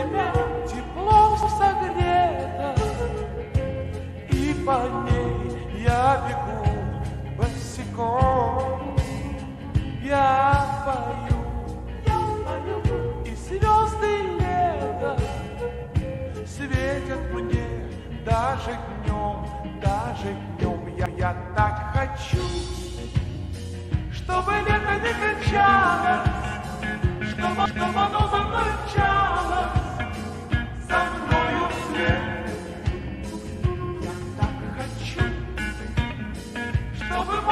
тебя теплом согрета, И по ней я бегу босиком. Я пою, я пою, и звезды лета Светят мне даже днем, даже днем. Я, я так хочу, чтобы лето не кончалось, чтобы, чтобы оно Oh,